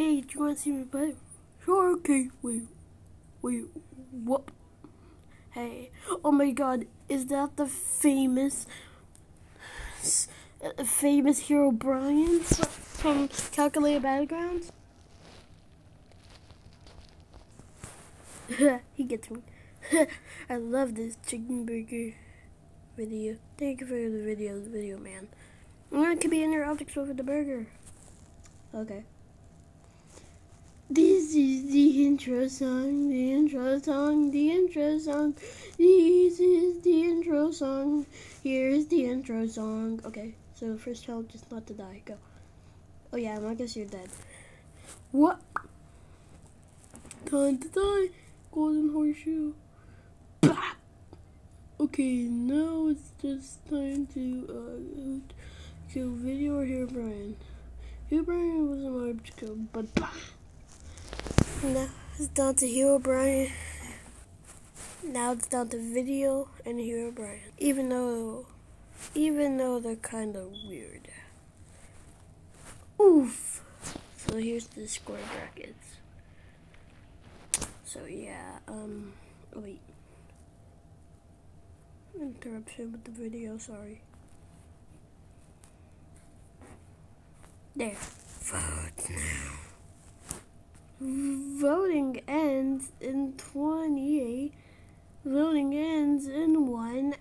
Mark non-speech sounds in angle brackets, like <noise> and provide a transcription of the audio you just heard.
Hey, do you want to see me play? Sure, okay. Wait, wait, what? Hey, oh my god, is that the famous, uh, famous Herobrine from Calculated Battlegrounds? <laughs> he gets me. <laughs> I love this chicken burger video. Thank you for the video, the video man. It could be in your optics over the burger. Okay. This is the intro song, the intro song, the intro song. This is the intro song. Here's the intro song. Okay, so first challenge just not to die. Go. Oh yeah, I guess you're dead. What? Time to die. Golden horseshoe. Bah! Okay, now it's just time to uh, kill video or Brian. Herobrine was an object, but bah! Now it's down to Herobrine. Now it's down to video and Herobrine. Even though, even though they're kind of weird. Oof. So here's the score brackets. So yeah, um, wait. Interruption with the video, sorry. There. Vote now. Voting ends in 28. Voting ends in one